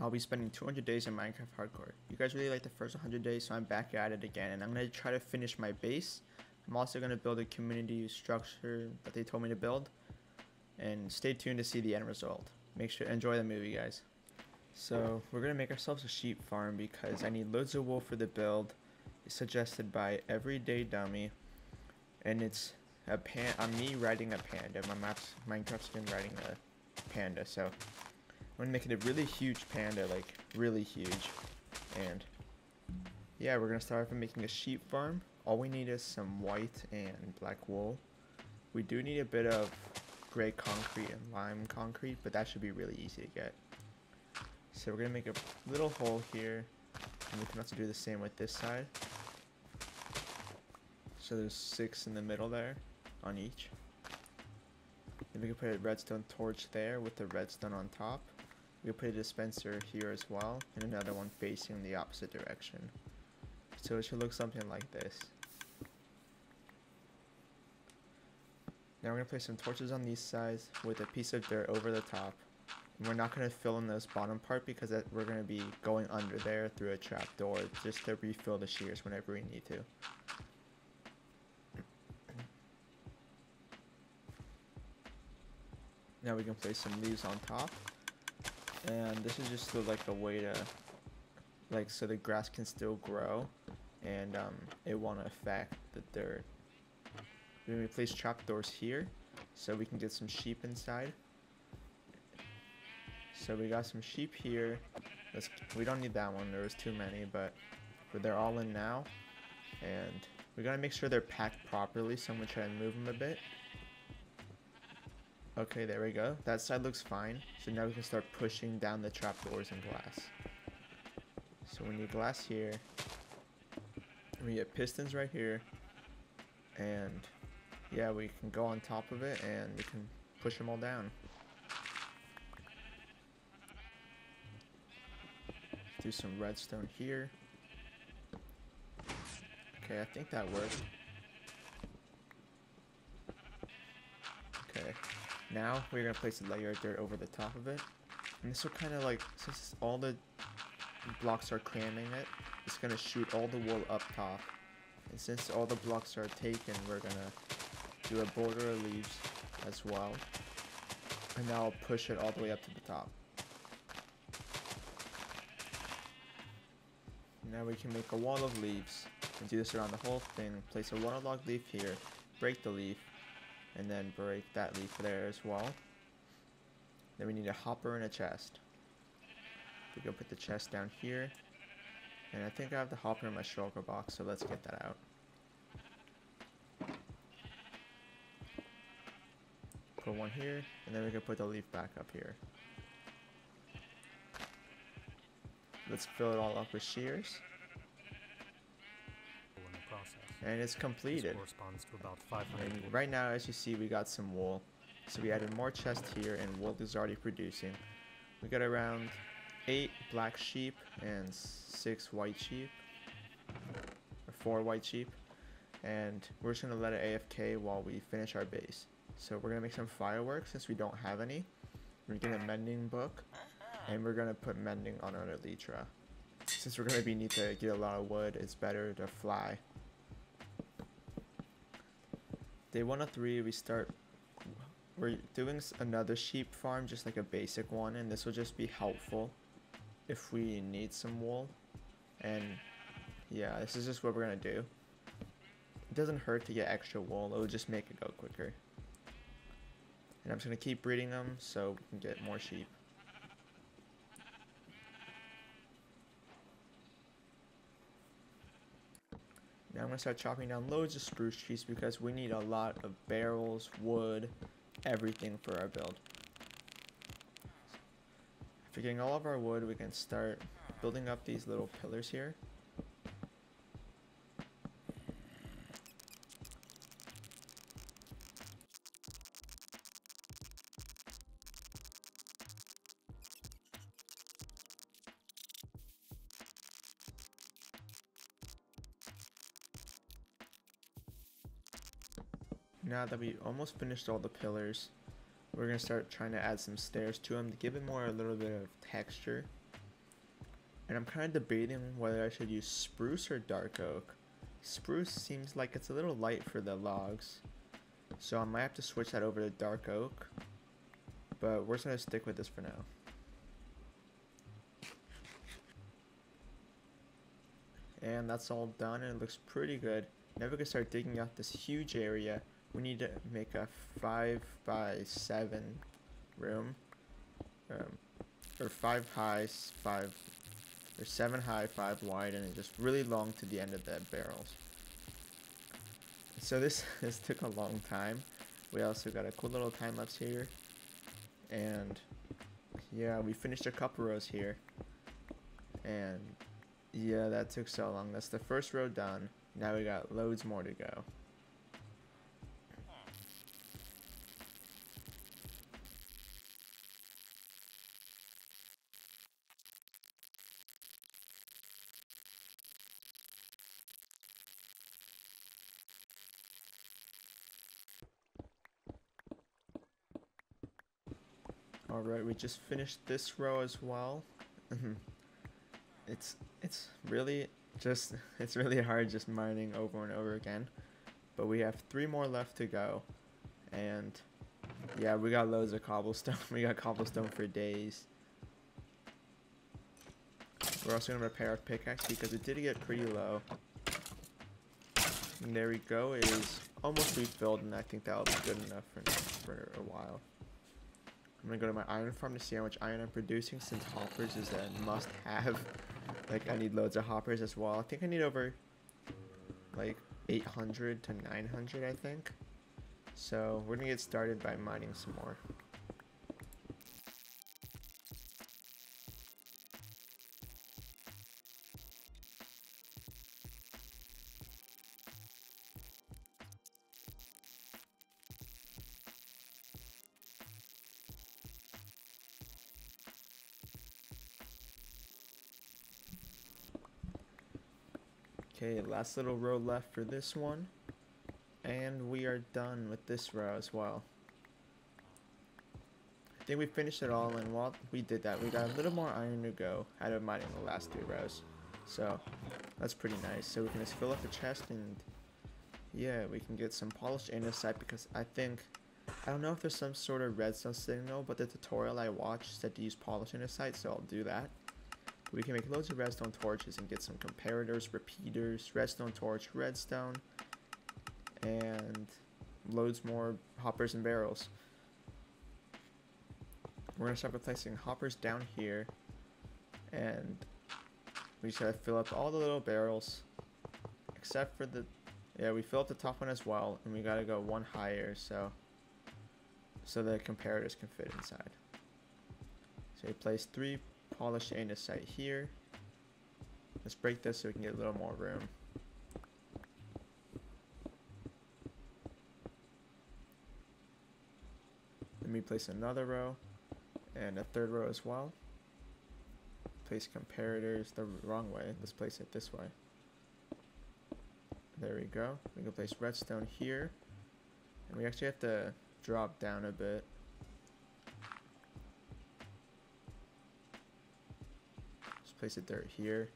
I'll be spending 200 days in Minecraft Hardcore. You guys really like the first 100 days, so I'm back at it again, and I'm going to try to finish my base. I'm also going to build a community structure that they told me to build, and stay tuned to see the end result. Make sure enjoy the movie, guys. So we're going to make ourselves a sheep farm because I need loads of wool for the build. It's suggested by Everyday Dummy, and it's a pan. I'm me riding a panda. My maps, Minecraft skin riding a panda. So I'm gonna make it a really huge panda, like really huge. And yeah, we're gonna start by making a sheep farm. All we need is some white and black wool. We do need a bit of gray concrete and lime concrete, but that should be really easy to get. So we're gonna make a little hole here, and we can also do the same with this side. So there's six in the middle there, on each. Then we can put a redstone torch there with the redstone on top. We put a dispenser here as well, and another one facing the opposite direction. So it should look something like this. Now we're going to place some torches on these sides with a piece of dirt over the top. And we're not going to fill in this bottom part because we're going to be going under there through a trap door just to refill the shears whenever we need to. Now we can place some leaves on top. And this is just like a way to, like, so the grass can still grow and um, it won't affect the dirt. Then we place trapdoors here so we can get some sheep inside. So we got some sheep here. Let's, we don't need that one, there was too many, but, but they're all in now. And we gotta make sure they're packed properly, so I'm gonna try and move them a bit. Okay, there we go. That side looks fine. So now we can start pushing down the trapdoors and glass. So we need glass here. We get pistons right here. And yeah, we can go on top of it and we can push them all down. Do some redstone here. Okay, I think that worked. Okay. Now we're gonna place a layer of dirt over the top of it. And this will kind of like, since all the blocks are cramming it, it's gonna shoot all the wool up top. And since all the blocks are taken, we're gonna do a border of leaves as well. And now I'll push it all the way up to the top. Now we can make a wall of leaves and do this around the whole thing. Place a waterlogged leaf here, break the leaf, and then break that leaf there as well. Then we need a hopper and a chest. We go put the chest down here. And I think I have the hopper in my shulker box, so let's get that out. Put one here, and then we can put the leaf back up here. Let's fill it all up with shears and it's completed. And right now, as you see, we got some wool. So we added more chest here, and wool is already producing. We got around eight black sheep and six white sheep, or four white sheep. And we're just gonna let it AFK while we finish our base. So we're gonna make some fireworks since we don't have any. We're gonna get a mending book, and we're gonna put mending on our elytra. Since we're gonna be need to get a lot of wood, it's better to fly. Day 103, we start, we're doing another sheep farm, just like a basic one, and this will just be helpful if we need some wool. And yeah, this is just what we're gonna do. It doesn't hurt to get extra wool, it'll just make it go quicker. And I'm just gonna keep breeding them so we can get more sheep. Now I'm going to start chopping down loads of spruce trees because we need a lot of barrels, wood, everything for our build. After getting all of our wood, we can start building up these little pillars here. Now that we almost finished all the pillars, we're going to start trying to add some stairs to them to give it more a little bit of texture. And I'm kind of debating whether I should use spruce or dark oak. Spruce seems like it's a little light for the logs. So I might have to switch that over to dark oak. But we're just going to stick with this for now. And that's all done and it looks pretty good. Now we can start digging out this huge area. We need to make a 5 by 7 room. Um, or 5 high, 5 or 7 high, 5 wide, and just really long to the end of the barrels. So this, this took a long time. We also got a cool little time lapse here. And yeah, we finished a couple rows here. And yeah, that took so long. That's the first row done. Now we got loads more to go. Alright, we just finished this row as well. Mm-hmm. it's it's really just it's really hard just mining over and over again. But we have three more left to go. And yeah, we got loads of cobblestone. we got cobblestone for days. We're also gonna repair our pickaxe because it did get pretty low. And there we go. It is almost refilled, and I think that'll be good enough for, for a while. I'm gonna go to my iron farm to see how much iron I'm producing since hoppers is a must have. Like I need loads of hoppers as well. I think I need over like 800 to 900 I think. So we're gonna get started by mining some more. Last little row left for this one. And we are done with this row as well. I think we finished it all, and while we did that, we got a little more iron to go out of mining the last three rows. So, that's pretty nice. So we can just fill up the chest, and yeah, we can get some polished andesite, because I think, I don't know if there's some sort of redstone signal, but the tutorial I watched said to use polished andesite, so I'll do that. We can make loads of redstone torches and get some comparators, repeaters, redstone torch, redstone, and loads more hoppers and barrels. We're gonna start replacing hoppers down here, and we just gotta fill up all the little barrels, except for the, yeah, we fill up the top one as well, and we gotta go one higher, so, so the comparators can fit inside. So we place three polish the andesite here. Let's break this so we can get a little more room. Let me place another row and a third row as well. Place comparators the wrong way. Let's place it this way. There we go. We can place redstone here. And we actually have to drop down a bit place a dirt here.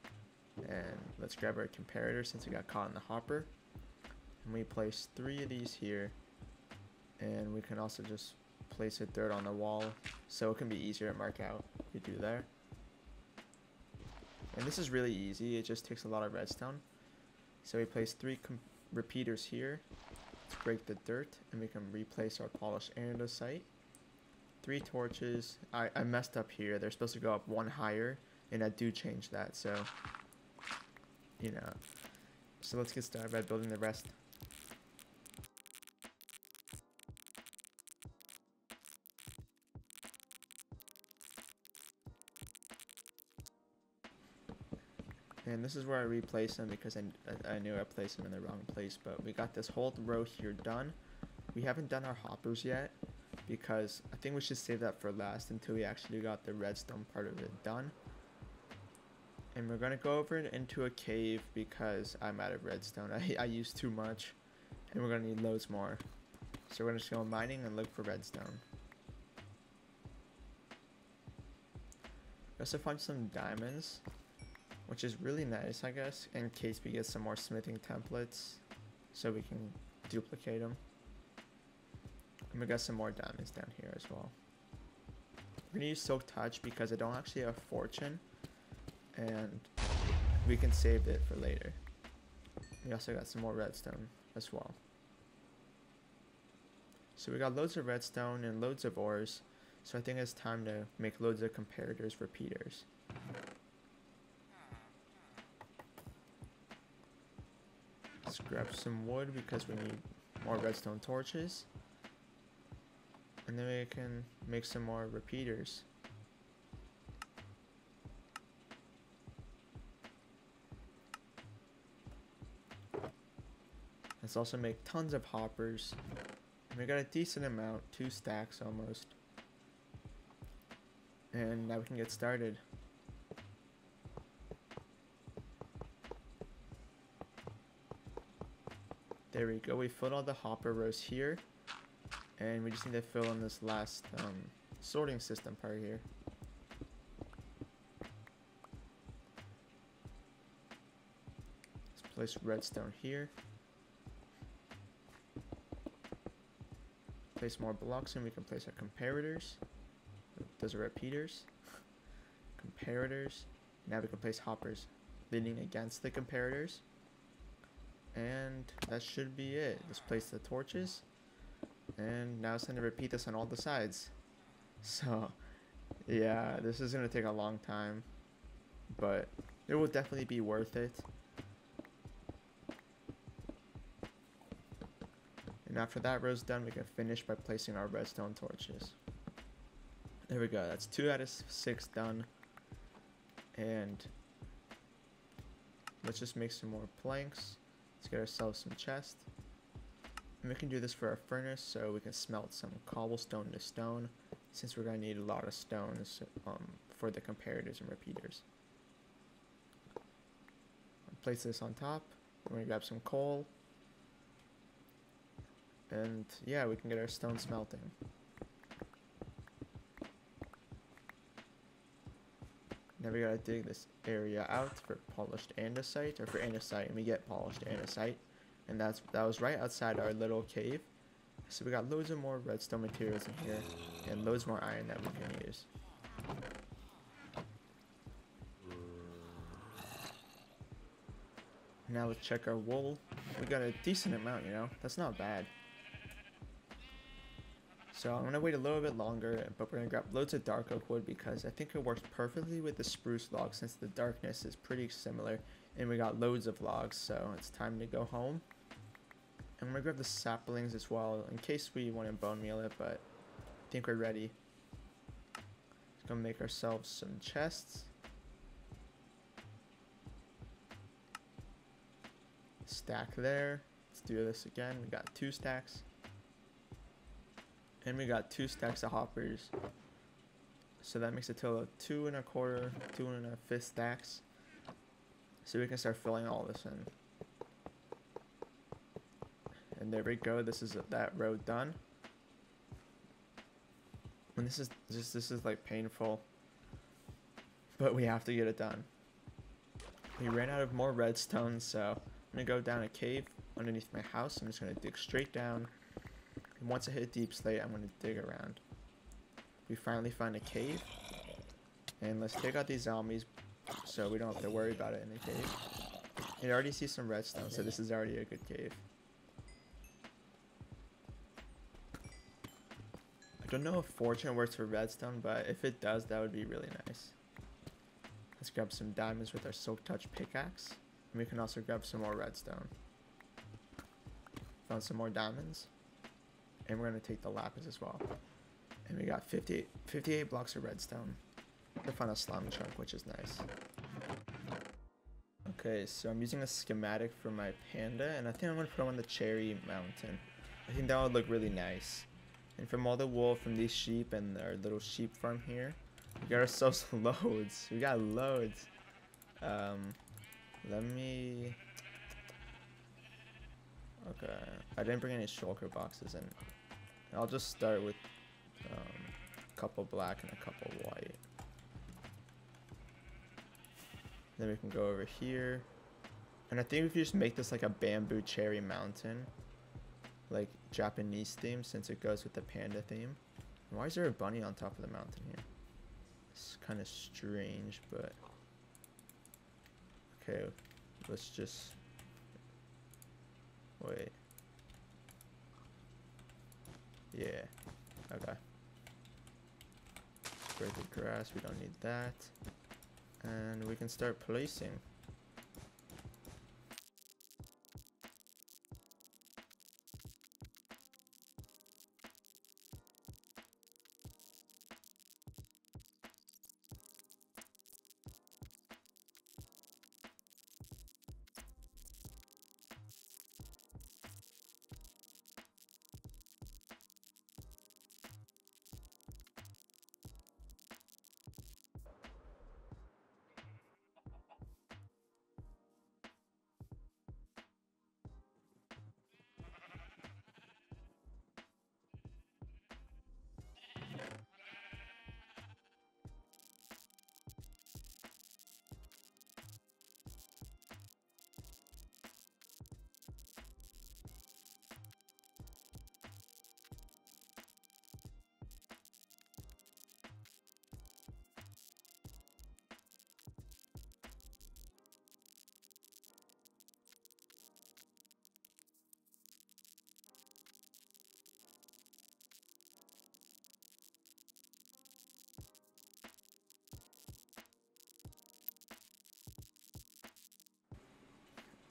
And let's grab our comparator since it got caught in the hopper. And we place three of these here. And we can also just place a dirt on the wall so it can be easier to mark out you do there. And this is really easy, it just takes a lot of redstone. So we place three repeaters here to break the dirt and we can replace our polished andesite. Three torches, I, I messed up here, they're supposed to go up one higher and I do change that, so, you know. So let's get started by building the rest. And this is where I replace them because I, I knew I placed them in the wrong place. But we got this whole row here done. We haven't done our hoppers yet because I think we should save that for last until we actually got the redstone part of it done. And we're gonna go over into a cave because I'm out of redstone. I, I used too much. And we're gonna need loads more. So we're gonna just go mining and look for redstone. We also find some diamonds. which is really nice, I guess, in case we get some more smithing templates, so we can duplicate them. And we got some more diamonds down here as well. We're gonna use Silk Touch because I don't actually have Fortune, and we can save it for later. We also got some more redstone as well. So we got loads of redstone and loads of ores, so I think it's time to make loads of comparators repeaters. Let's grab some wood because we need more redstone torches. And then we can make some more repeaters. Let's also make tons of hoppers. And we got a decent amount, two stacks almost. And now we can get started. There we go, we filled all the hopper rows here. And we just need to fill in this last um, sorting system part here. Let's place redstone here. Place more blocks and we can place our comparators. Those are repeaters. comparators. Now we can place hoppers leaning against the comparators. And that should be it. Let's place the torches. And now it's time to repeat this on all the sides. So, yeah, this is going to take a long time. But it will definitely be worth it. And after that row's done, we can finish by placing our redstone torches. There we go. That's two out of six done. And let's just make some more planks. Let's get ourselves some chests. And we can do this for our furnace so we can smelt some cobblestone to stone since we're going to need a lot of stones um, for the comparators and repeaters. Place this on top. We're going to grab some coal. And yeah, we can get our stone smelting. Now we gotta dig this area out for polished andesite, or for andesite, and we get polished andesite and that's that was right outside our little cave. So we got loads of more redstone materials in here, and loads more iron that we can use. Now let's check our wool. We got a decent amount, you know. That's not bad. So I'm gonna wait a little bit longer, but we're gonna grab loads of dark oak wood because I think it works perfectly with the spruce log since the darkness is pretty similar, and we got loads of logs. So it's time to go home. I'm gonna grab the saplings as well in case we want to bone meal it, but I think we're ready. Let's go make ourselves some chests. Stack there. Let's do this again. We got two stacks. And we got two stacks of hoppers. So that makes a total of two and a quarter, two and a fifth stacks. So we can start filling all this in. And there we go. This is that road done. And this is just this is like painful. But we have to get it done. We ran out of more redstone, so I'm gonna go down a cave underneath my house. I'm just gonna dig straight down. And once I hit deepslate, I'm gonna dig around. We finally find a cave. And let's take out these zombies so we don't have to worry about it in the cave. You already see some redstone, so this is already a good cave. I don't know if fortune works for redstone, but if it does, that would be really nice. Let's grab some diamonds with our silk touch pickaxe. And we can also grab some more redstone. Found some more diamonds. And we're going to take the lapis as well. And we got 58, 58 blocks of redstone. To find a slime chunk, which is nice. Okay, so I'm using a schematic for my panda, and I think I'm going to put on the cherry mountain. I think that would look really nice. And from all the wool from these sheep and our little sheep farm here, we got ourselves loads. We got loads. Um, let me... Okay, I didn't bring any shulker boxes in. I'll just start with um, a couple black and a couple white. Then we can go over here. And I think if you just make this like a bamboo cherry mountain, like Japanese theme since it goes with the panda theme. Why is there a bunny on top of the mountain here? It's kind of strange, but okay, let's just wait. Yeah, okay. Spread the grass, we don't need that. And we can start placing.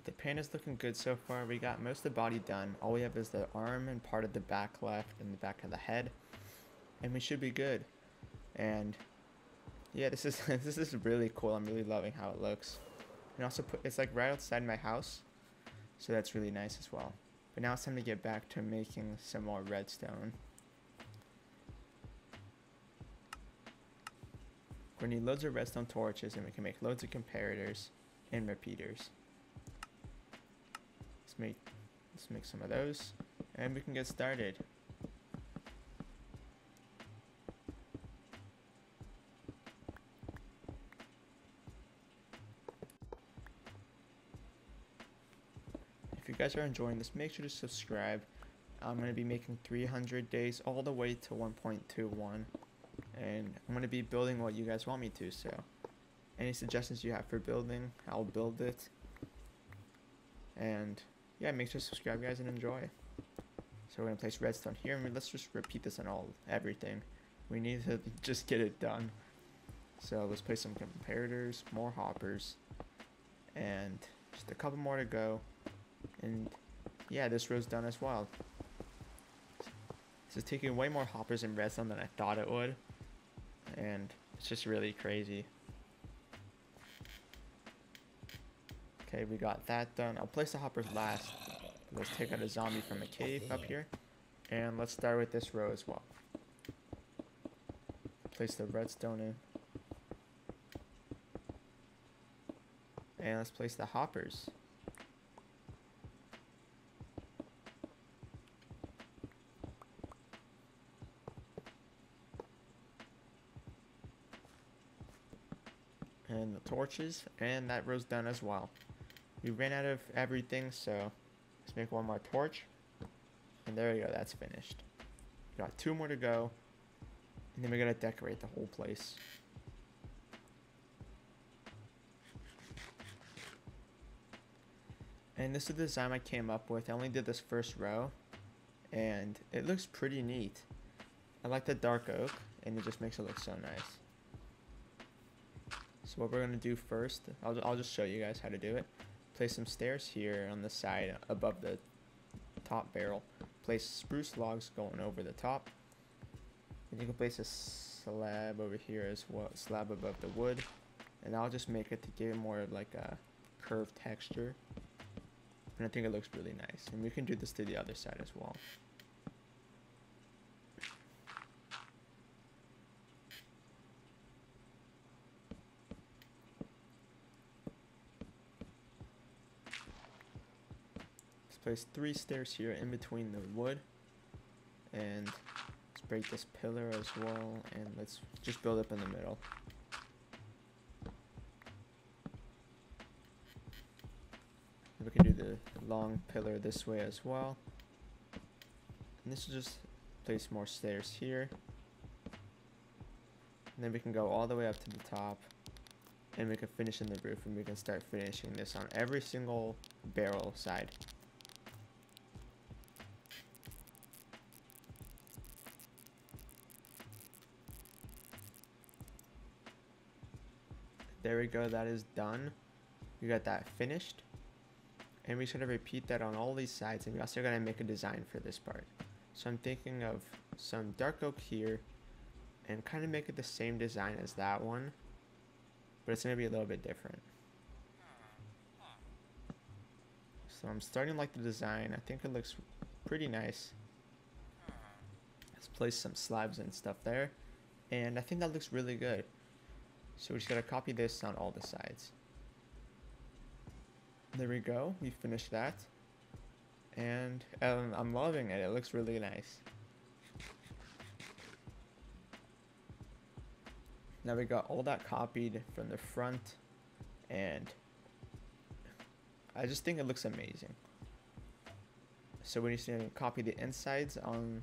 The paint is looking good so far. We got most of the body done. All we have is the arm and part of the back left and the back of the head. And we should be good. And yeah, this is this is really cool. I'm really loving how it looks. And also put it's like right outside my house. So that's really nice as well. But now it's time to get back to making some more redstone. We need loads of redstone torches and we can make loads of comparators and repeaters. Let's make make some of those and we can get started. If you guys are enjoying this, make sure to subscribe. I'm going to be making 300 days all the way to 1.21 and I'm going to be building what you guys want me to so any suggestions you have for building I'll build it and yeah make sure to subscribe guys and enjoy. So we're to place redstone here and let's just repeat this on all everything. We need to just get it done. So let's place some comparators more hoppers and just a couple more to go. And yeah this row's done as well. This is taking way more hoppers and redstone than I thought it would. And it's just really crazy. Okay, we got that done. I'll place the hoppers last. Let's take out a zombie from a cave up here. And let's start with this row as well. Place the redstone in. And let's place the hoppers. and the torches, and that row's done as well. We ran out of everything, so let's make one more torch. And there we go, that's finished. We got two more to go, and then we're gonna decorate the whole place. And this is the design I came up with. I only did this first row, and it looks pretty neat. I like the dark oak, and it just makes it look so nice. So what we're going to do first, I'll, I'll just show you guys how to do it. Place some stairs here on the side above the top barrel. Place spruce logs going over the top. And you can place a slab over here as well, slab above the wood. And I'll just make it to give it more like a curved texture. And I think it looks really nice. And we can do this to the other side as well. Place three stairs here in between the wood and let's break this pillar as well and let's just build up in the middle we can do the long pillar this way as well. And this will just place more stairs here. And then we can go all the way up to the top. And we can finish in the roof and we can start finishing this on every single barrel side. There we go, that is done. We got that finished. And we're just gonna repeat that on all these sides and we're also gonna make a design for this part. So I'm thinking of some dark oak here and kind of make it the same design as that one, but it's gonna be a little bit different. So I'm starting like the design. I think it looks pretty nice. Let's place some slabs and stuff there. And I think that looks really good. So we just gotta copy this on all the sides. There we go, we finished that. And um, I'm loving it, it looks really nice. Now we got all that copied from the front and I just think it looks amazing. So we need to copy the insides on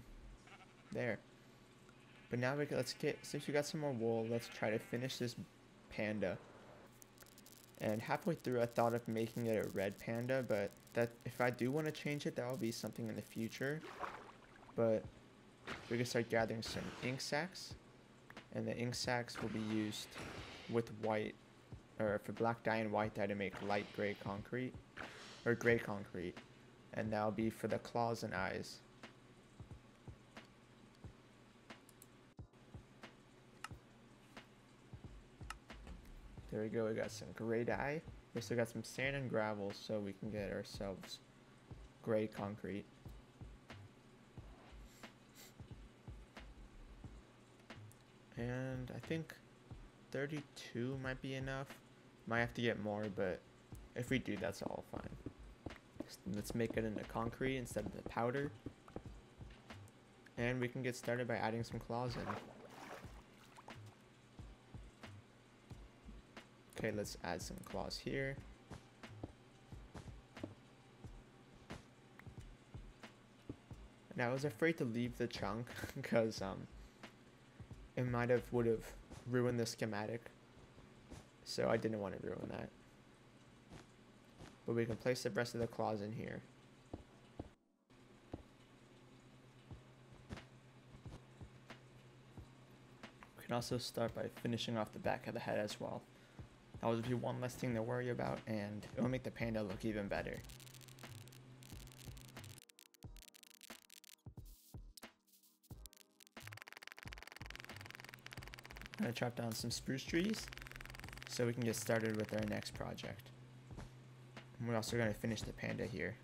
there. But now we let's get, since we got some more wool, let's try to finish this panda. And halfway through I thought of making it a red panda, but that if I do want to change it, that will be something in the future. But we can start gathering some ink sacs, And the ink sacs will be used with white, or for black dye and white dye to make light gray concrete, or gray concrete. And that'll be for the claws and eyes. There we go, we got some gray dye. We still got some sand and gravel so we can get ourselves gray concrete. And I think 32 might be enough. Might have to get more, but if we do, that's all fine. Let's make it into concrete instead of the powder. And we can get started by adding some claws in. Okay, let's add some claws here. Now I was afraid to leave the chunk because um, it might have would have ruined the schematic. So I didn't want to ruin that. But we can place the rest of the claws in here. We can also start by finishing off the back of the head as well. That just be one less thing to worry about and it will make the panda look even better. I'm gonna chop down some spruce trees so we can get started with our next project. And we're also gonna finish the panda here.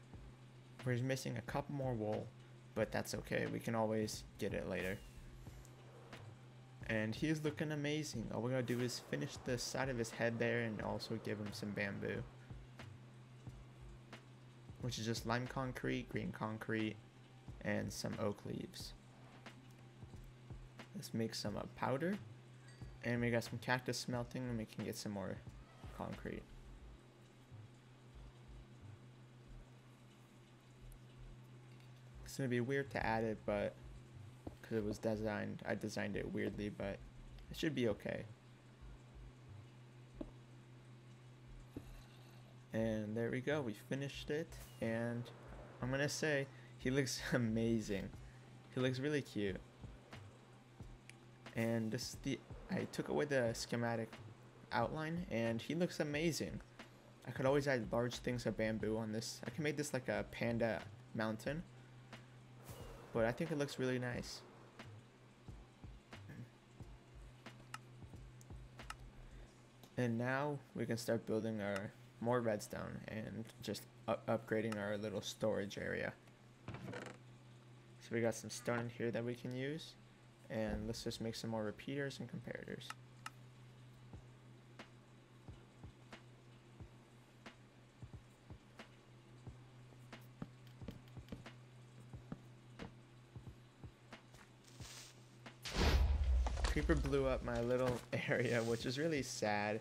We're missing a couple more wool, but that's okay. We can always get it later and he's looking amazing. All we're gonna do is finish the side of his head there and also give him some bamboo. Which is just lime concrete, green concrete, and some oak leaves. Let's make some uh, powder. And we got some cactus smelting and we can get some more concrete. It's gonna be weird to add it, but because it was designed, I designed it weirdly, but it should be okay. And there we go, we finished it, and I'm gonna say, he looks amazing. He looks really cute. And this is the, I took away the schematic outline, and he looks amazing. I could always add large things of bamboo on this. I can make this like a panda mountain. But I think it looks really nice. And now we can start building our more redstone and just upgrading our little storage area. So we got some stone in here that we can use. And let's just make some more repeaters and comparators. Creeper blew up my little area, which is really sad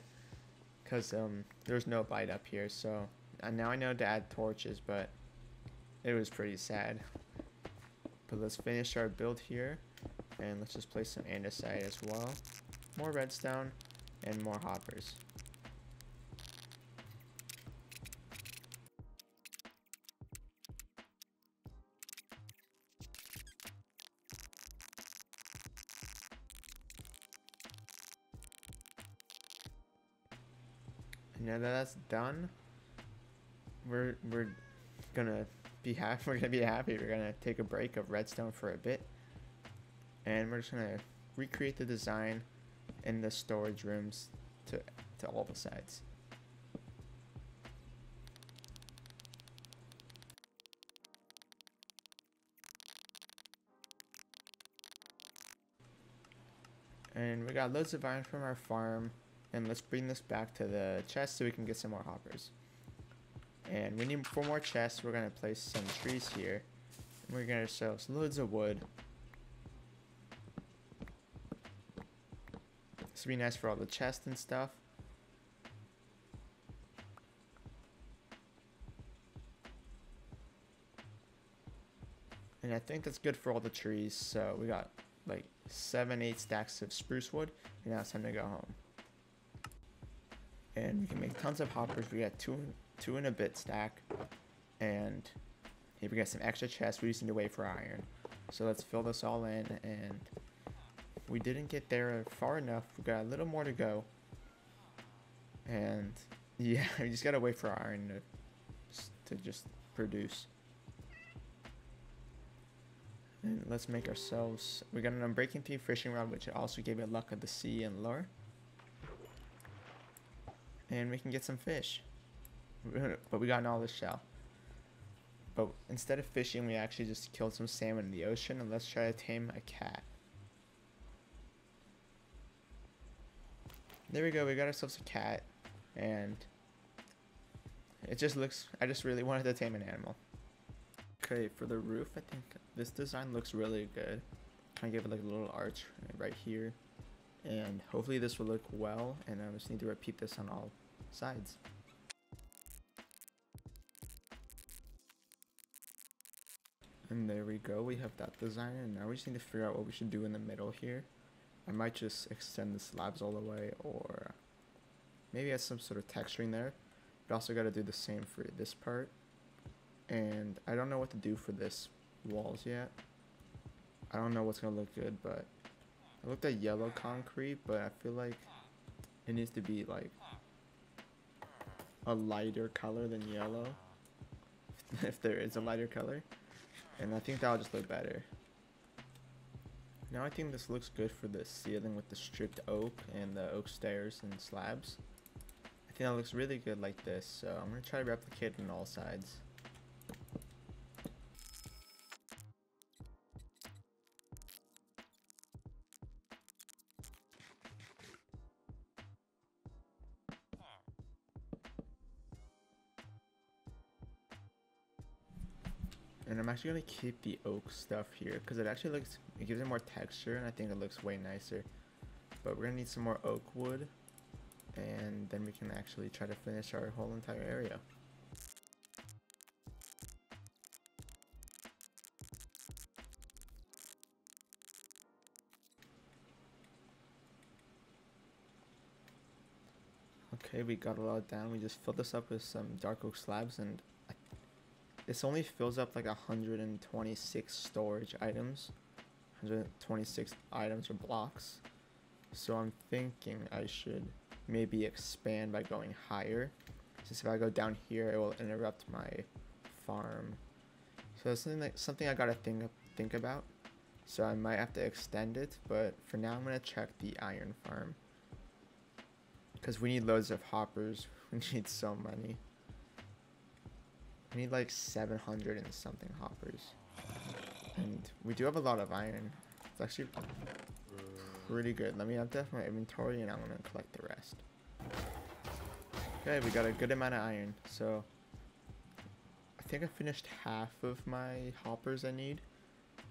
because um, there's no bite up here, so And now I know to add torches, but it was pretty sad. But let's finish our build here. And let's just place some andesite as well. More redstone and more hoppers. That that's done, we're we're gonna be happy. We're gonna be happy. We're gonna take a break of redstone for a bit, and we're just gonna recreate the design in the storage rooms to to all the sides. And we got loads of iron from our farm. And let's bring this back to the chest so we can get some more hoppers. And we need four more chests. We're going to place some trees here. And we're going to ourselves loads of wood. This would be nice for all the chests and stuff. And I think that's good for all the trees. So we got like seven, eight stacks of spruce wood. And now it's time to go home and we can make tons of hoppers. We got two, two in a bit stack, and here we got some extra chests. We just need to wait for iron. So let's fill this all in, and we didn't get there far enough. We got a little more to go, and yeah, we just gotta wait for iron to, to just produce. And let's make ourselves. We got an unbreaking thief fishing rod, which also gave it luck of the sea and lure and we can get some fish. But we got an olive shell. But instead of fishing, we actually just killed some salmon in the ocean, and let's try to tame a cat. There we go, we got ourselves a cat, and it just looks, I just really wanted to tame an animal. Okay, for the roof, I think this design looks really good. Kind of give it like a little arch right here and hopefully this will look well and I just need to repeat this on all sides. And there we go, we have that design and now we just need to figure out what we should do in the middle here. I might just extend the slabs all the way or maybe add some sort of texturing there. But also got to do the same for this part. And I don't know what to do for this walls yet. I don't know what's going to look good, but I looked at yellow concrete, but I feel like it needs to be like a lighter color than yellow. if there is a lighter color. And I think that'll just look better. Now I think this looks good for the ceiling with the stripped oak and the oak stairs and slabs. I think that looks really good like this, so I'm going to try to replicate it on all sides. Actually to keep the oak stuff here because it actually looks, it gives it more texture and I think it looks way nicer. But we're to need some more oak wood and then we can actually try to finish our whole entire area. Okay, we got a lot down. We just filled this up with some dark oak slabs and this only fills up like 126 storage items. 126 items or blocks. So I'm thinking I should maybe expand by going higher. Since if I go down here, it will interrupt my farm. So it's something like something I gotta think think about. So I might have to extend it, but for now I'm gonna check the iron farm. Cause we need loads of hoppers. We need so many. We need like 700 and something hoppers. And we do have a lot of iron. It's actually pretty good. Let me update my inventory and I'm going to collect the rest. Okay, we got a good amount of iron. So, I think I finished half of my hoppers I need.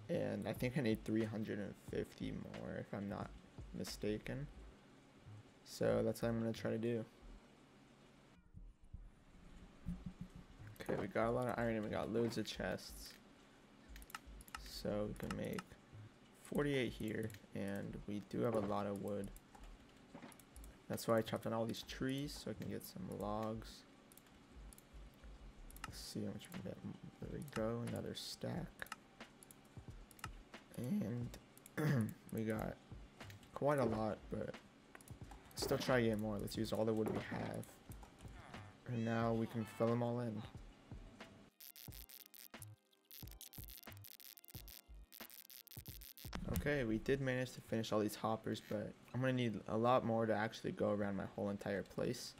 And I think I need 350 more if I'm not mistaken. So that's what I'm going to try to do. We got a lot of iron and we got loads of chests. So we can make 48 here, and we do have a lot of wood. That's why I chopped down all these trees so I can get some logs. Let's see how much we get. There we go, another stack. And we got quite a lot, but still try to get more. Let's use all the wood we have. And now we can fill them all in. Okay, we did manage to finish all these hoppers, but I'm gonna need a lot more to actually go around my whole entire place.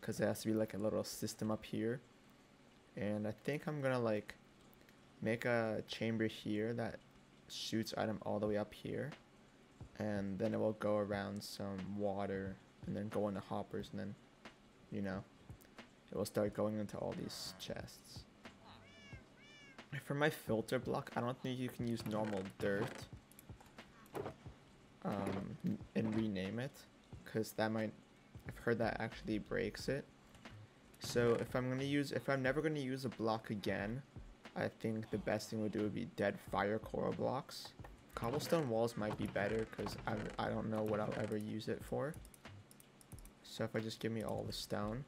Cause there has to be like a little system up here. And I think I'm gonna like make a chamber here that shoots item all the way up here. And then it will go around some water and then go into hoppers and then, you know, it will start going into all these chests. For my filter block, I don't think you can use normal dirt um, and rename it because that might, I've heard that actually breaks it. So if I'm to use, if I'm never to use a block again, I think the best thing to do would be dead fire coral blocks. Cobblestone walls might be better because I, I don't know what I'll ever use it for. So if I just give me all the stone,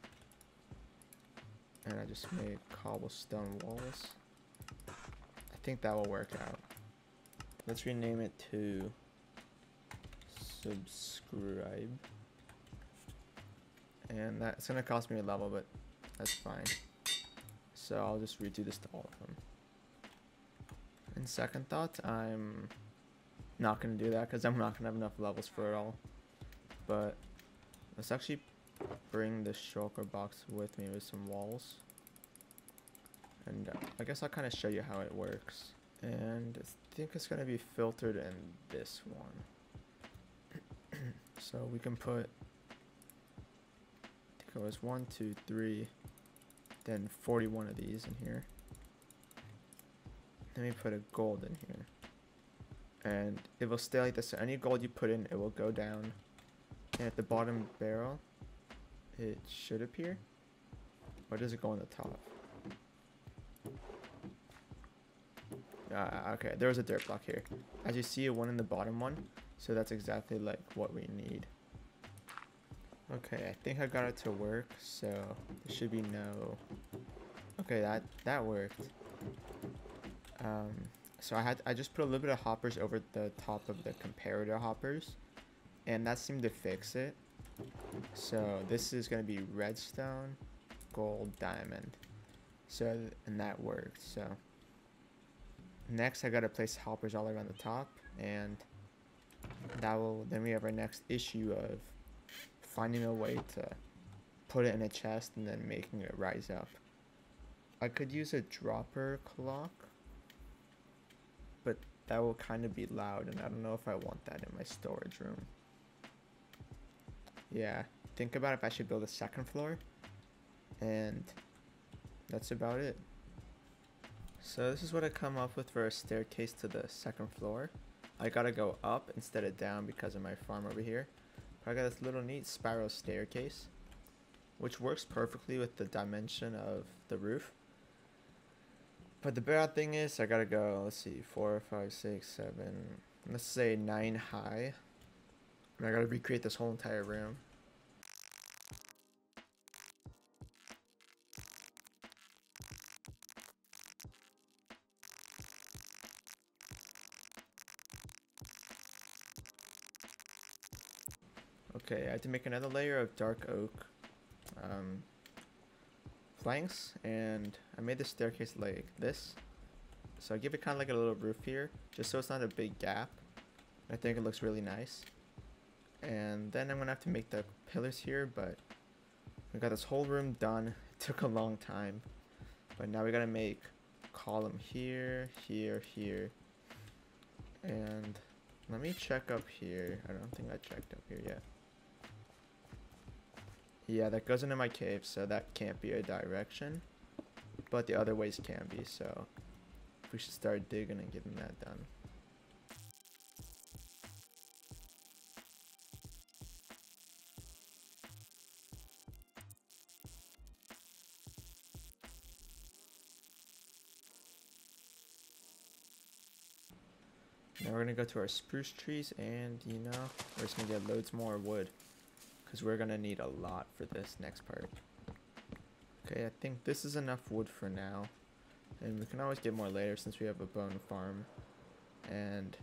and I just make cobblestone walls, I think that will work out. Let's rename it to subscribe. And that's gonna cost me a level, but that's fine. So I'll just redo this to all of them. In second thought, I'm not gonna do that because I'm not gonna have enough levels for it all. But let's actually bring the shulker box with me with some walls. And I guess I'll kind of show you how it works. And I think it's gonna be filtered in this one. So we can put, I think it was one, two, three, then 41 of these in here. Let me put a gold in here. And it will stay like this. So any gold you put in, it will go down. And at the bottom barrel, it should appear. Or does it go on the top? Uh, okay, there was a dirt block here. As you see, a one in the bottom one. So that's exactly like what we need. Okay, I think I got it to work, so there should be no... Okay, that, that worked. Um, so I had I just put a little bit of hoppers over the top of the comparator hoppers, and that seemed to fix it. So this is going to be redstone, gold, diamond. So, and that worked, so. Next, I got to place hoppers all around the top, and that will, then we have our next issue of finding a way to put it in a chest and then making it rise up. I could use a dropper clock, but that will kind of be loud, and I don't know if I want that in my storage room. Yeah, think about if I should build a second floor, and that's about it. So this is what I come up with for a staircase to the second floor. I gotta go up instead of down because of my farm over here. But I got this little neat spiral staircase, which works perfectly with the dimension of the roof. But the bad thing is I gotta go, let's see, four, five, six, seven, let's say nine high. And I gotta recreate this whole entire room. Okay, I had to make another layer of dark oak um, planks, and I made the staircase like this. So I give it kind of like a little roof here, just so it's not a big gap. I think it looks really nice. And then I'm going to have to make the pillars here, but we got this whole room done. It took a long time. But now we got to make column here, here, here. And let me check up here. I don't think I checked up here yet. Yeah, that goes into my cave, so that can't be a direction. But the other ways can be, so we should start digging and getting that done. Now we're gonna go to our spruce trees and you know, we're just gonna get loads more wood. Cause we're gonna need a lot for this next part. Okay, I think this is enough wood for now. And we can always get more later since we have a bone farm. And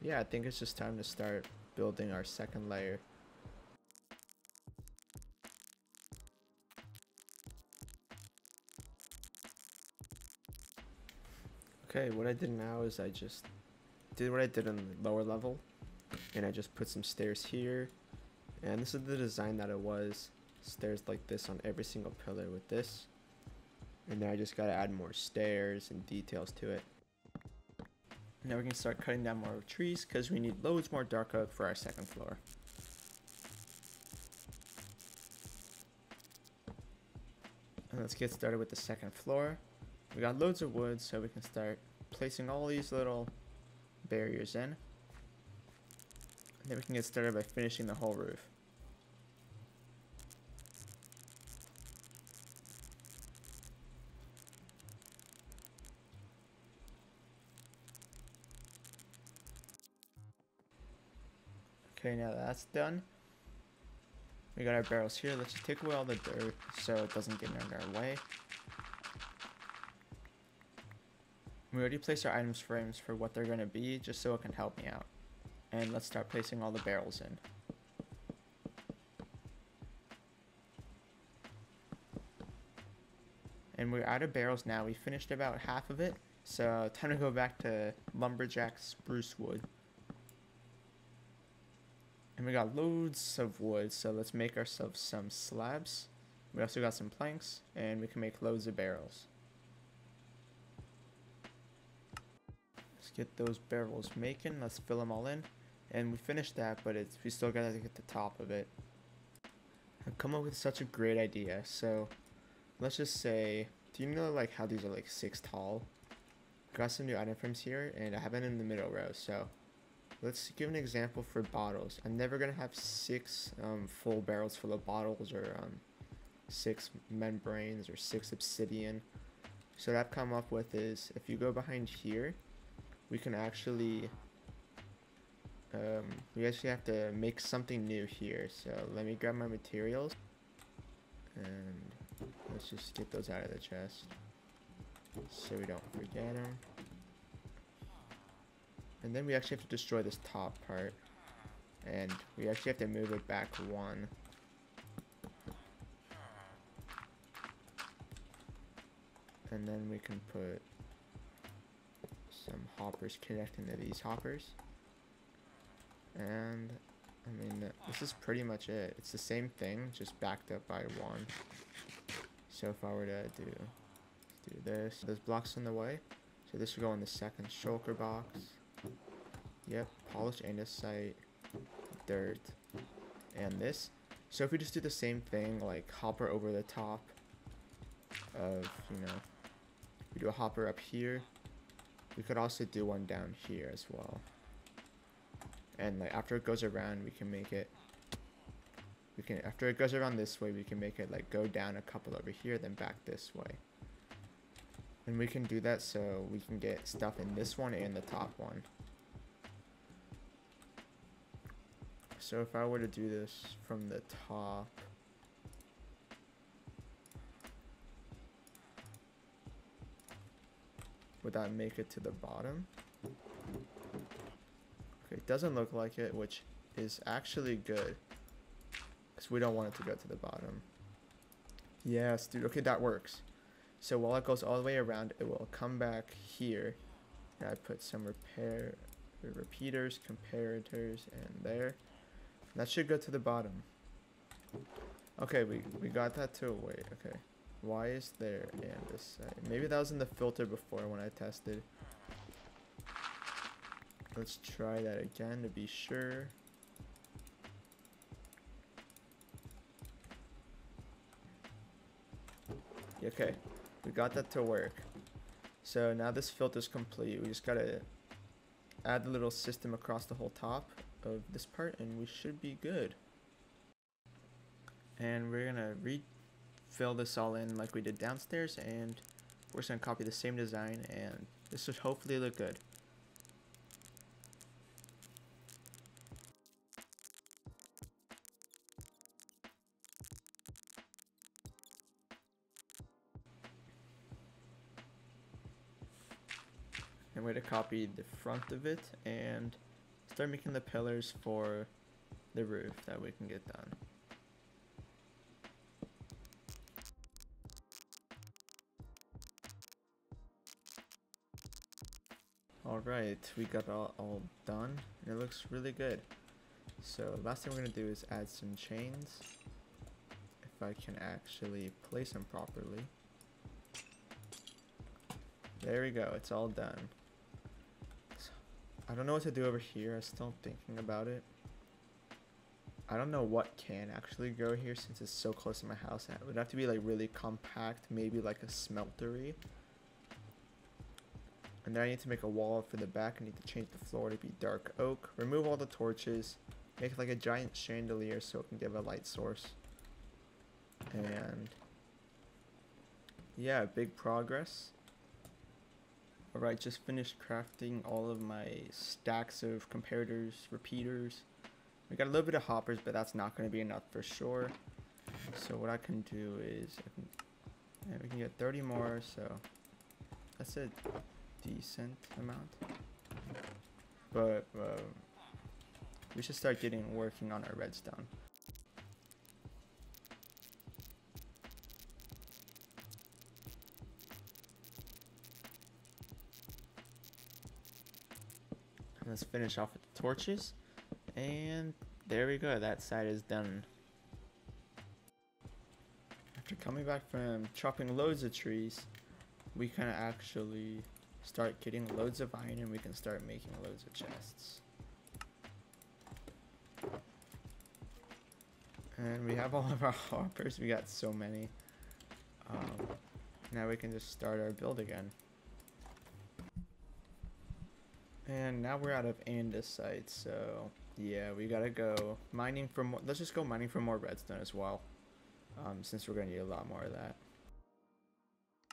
yeah, I think it's just time to start building our second layer. Okay, what I did now is I just did what I did on the lower level. And I just put some stairs here. And this is the design that it was. Stairs like this on every single pillar with this. And then I just gotta add more stairs and details to it. Now we can start cutting down more trees because we need loads more dark oak for our second floor. And let's get started with the second floor. We got loads of wood so we can start placing all these little barriers in. And then we can get started by finishing the whole roof. Okay, now that's done. We got our barrels here. Let's take away all the dirt so it doesn't get in our way. We already placed our items frames for what they're going to be, just so it can help me out. And let's start placing all the barrels in. And we're out of barrels now. We finished about half of it. So time to go back to lumberjack spruce wood. And we got loads of wood, so let's make ourselves some slabs. We also got some planks, and we can make loads of barrels. Let's get those barrels making. Let's fill them all in. And we finished that, but it's we still gotta get the top of it. I've come up with such a great idea. So let's just say, do you know like how these are like six tall? Got some new item frames here, and I have it in the middle row. So let's give an example for bottles. I'm never gonna have six um, full barrels full of bottles or um, six membranes or six obsidian. So what I've come up with is if you go behind here, we can actually um, we actually have to make something new here. So let me grab my materials and let's just get those out of the chest so we don't forget them. And then we actually have to destroy this top part. And we actually have to move it back one. And then we can put some hoppers connecting to these hoppers. And, I mean, this is pretty much it. It's the same thing, just backed up by one. So if I were to do, do this, there's blocks in the way. So this will go in the second shulker box. Yep, polished andesite, dirt, and this. So if we just do the same thing, like hopper over the top of, you know, we do a hopper up here, we could also do one down here as well. And like after it goes around, we can make it, we can, after it goes around this way, we can make it like go down a couple over here, then back this way. And we can do that so we can get stuff in this one and the top one. So if I were to do this from the top, would that make it to the bottom? Okay, it doesn't look like it, which is actually good. Because we don't want it to go to the bottom. Yes, dude. Okay, that works. So while it goes all the way around, it will come back here. And I put some repair repeaters, comparators, and there. That should go to the bottom. Okay, we, we got that to wait. Okay. Why is there and this side? Maybe that was in the filter before when I tested. Let's try that again to be sure. Okay, we got that to work. So now this filter is complete. We just gotta add the little system across the whole top of this part and we should be good. And we're gonna refill this all in like we did downstairs and we're just gonna copy the same design and this should hopefully look good. And we're going to copy the front of it and start making the pillars for the roof that we can get done. Alright, we got all, all done and it looks really good. So last thing we're going to do is add some chains. If I can actually place them properly. There we go, it's all done. I don't know what to do over here, I'm still thinking about it. I don't know what can actually go here since it's so close to my house. It would have to be like really compact, maybe like a smeltery. And then I need to make a wall for the back. I need to change the floor to be dark oak. Remove all the torches. Make like a giant chandelier so it can give a light source. And yeah, big progress. Alright, just finished crafting all of my stacks of comparators, repeaters. We got a little bit of hoppers, but that's not going to be enough for sure. So what I can do is, can, yeah, we can get 30 more, so that's a decent amount. But uh, we should start getting working on our redstone. Let's finish off with the torches. And there we go, that side is done. After coming back from chopping loads of trees, we can actually start getting loads of iron and we can start making loads of chests. And we have all of our hoppers, we got so many. Um, now we can just start our build again. And now we're out of andesite, so yeah, we gotta go mining for more. Let's just go mining for more redstone as well, um, since we're gonna need a lot more of that.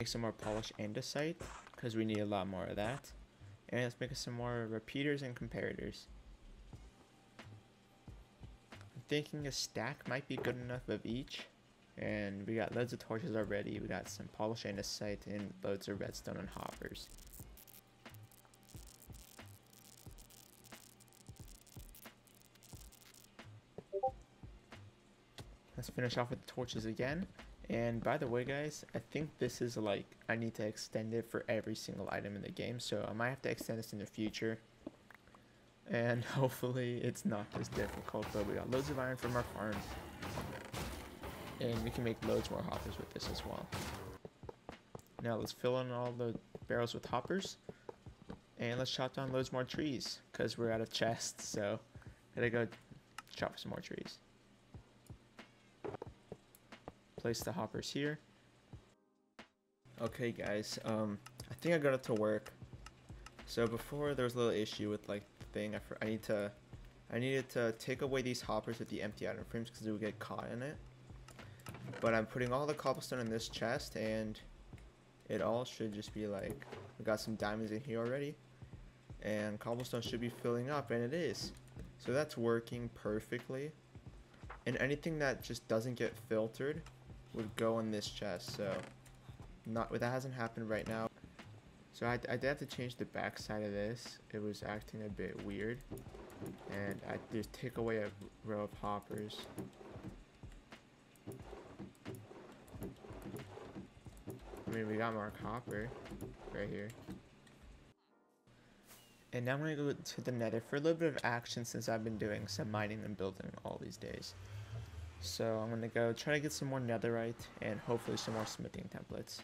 Make some more polished andesite, because we need a lot more of that. And let's make some more repeaters and comparators. I'm thinking a stack might be good enough of each. And we got loads of torches already. We got some polished andesite and loads of redstone and hoppers. Let's finish off with the torches again. And by the way, guys, I think this is like, I need to extend it for every single item in the game. So I might have to extend this in the future. And hopefully it's not as difficult, but we got loads of iron from our farms. And we can make loads more hoppers with this as well. Now let's fill in all the barrels with hoppers. And let's chop down loads more trees, because we're out of chests, so gotta go chop some more trees place the hoppers here. Okay guys, um, I think I got it to work. So before there was a little issue with like the thing, I, I need to, I needed to take away these hoppers with the empty item frames because they would get caught in it. But I'm putting all the cobblestone in this chest and it all should just be like, we got some diamonds in here already. And cobblestone should be filling up and it is. So that's working perfectly. And anything that just doesn't get filtered would go in this chest. So not that hasn't happened right now. So I, I did have to change the back side of this. It was acting a bit weird. And I just take away a row of hoppers. I mean, we got more copper right here. And now I'm going to go to the nether for a little bit of action since I've been doing some mining and building all these days. So I'm going to go try to get some more netherite and hopefully some more smithing templates.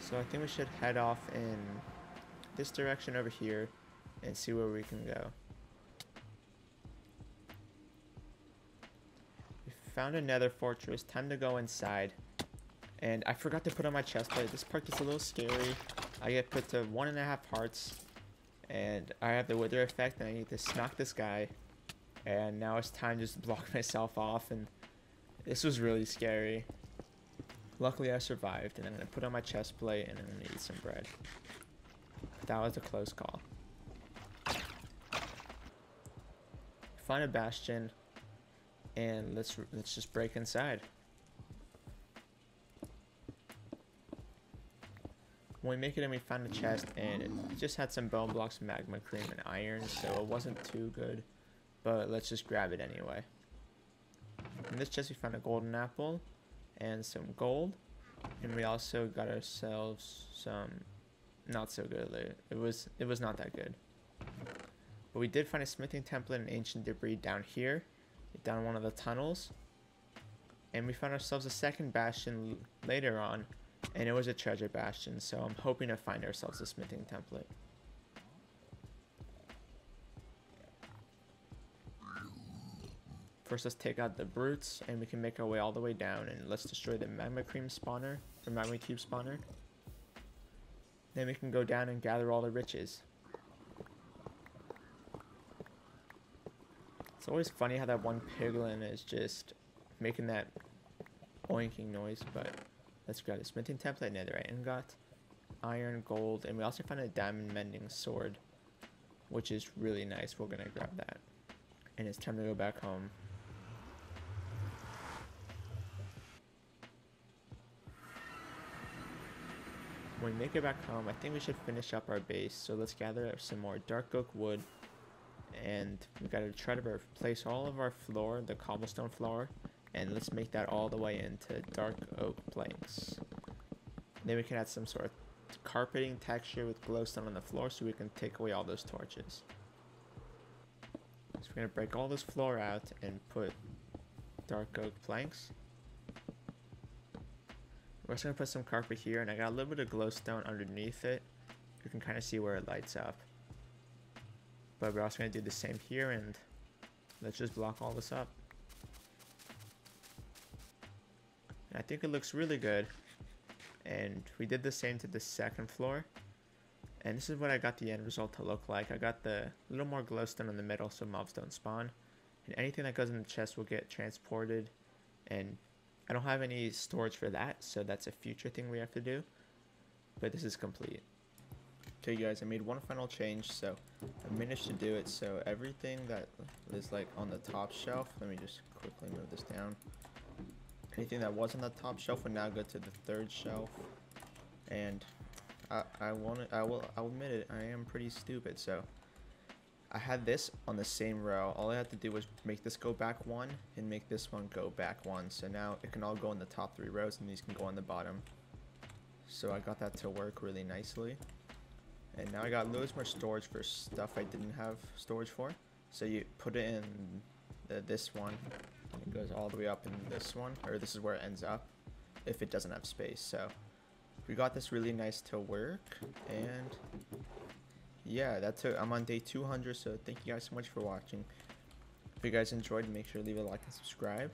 So I think we should head off in this direction over here and see where we can go. We found a nether fortress, time to go inside. And I forgot to put on my chest plate. This part gets a little scary. I get put to one and a half hearts. And I have the wither effect and I need to smack this guy and now it's time to just block myself off and this was really scary. Luckily I survived and I'm gonna put on my chest plate and I'm gonna eat some bread. That was a close call. Find a bastion and let's let's just break inside. When we make it in, we found a chest, and it just had some bone blocks, magma cream, and iron, so it wasn't too good. But let's just grab it anyway. In this chest, we found a golden apple and some gold, and we also got ourselves some not so good loot. It was it was not that good. But we did find a smithing template and ancient debris down here, down one of the tunnels. And we found ourselves a second bastion later on, and it was a treasure bastion, so I'm hoping to find ourselves a smithing template. First, let's take out the brutes, and we can make our way all the way down, and let's destroy the magma cream spawner, or magma cube spawner. Then we can go down and gather all the riches. It's always funny how that one piglin is just making that oinking noise, but let's grab the smithing template, netherite ingot, iron, gold, and we also found a diamond mending sword, which is really nice. We're gonna grab that. And it's time to go back home. When we make it back home, I think we should finish up our base. So let's gather up some more dark oak wood. And we gotta try to replace all of our floor, the cobblestone floor. And let's make that all the way into dark oak planks. Then we can add some sort of carpeting texture with glowstone on the floor so we can take away all those torches. So we're gonna break all this floor out and put dark oak planks. We're just gonna put some carpet here, and I got a little bit of glowstone underneath it. You can kind of see where it lights up. But we're also gonna do the same here, and let's just block all this up. And I think it looks really good. And we did the same to the second floor. And this is what I got the end result to look like. I got the little more glowstone in the middle so mobs don't spawn. And anything that goes in the chest will get transported and I don't have any storage for that, so that's a future thing we have to do. But this is complete. Okay you guys, I made one final change, so I managed to do it. So everything that is like on the top shelf, let me just quickly move this down. Anything that was on the top shelf will now go to the third shelf. And I, I want I will, I'll admit it, I am pretty stupid, so I had this on the same row. All I had to do was make this go back one and make this one go back one. So now it can all go in the top three rows and these can go on the bottom. So I got that to work really nicely. And now I got loads more storage for stuff I didn't have storage for. So you put it in the, this one. It goes all the way up in this one. Or this is where it ends up. If it doesn't have space. So we got this really nice to work. And yeah, that's it. I'm on day 200, so thank you guys so much for watching. If you guys enjoyed, make sure to leave a like and subscribe.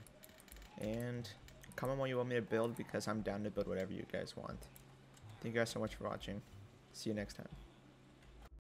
And comment what you want me to build because I'm down to build whatever you guys want. Thank you guys so much for watching. See you next time.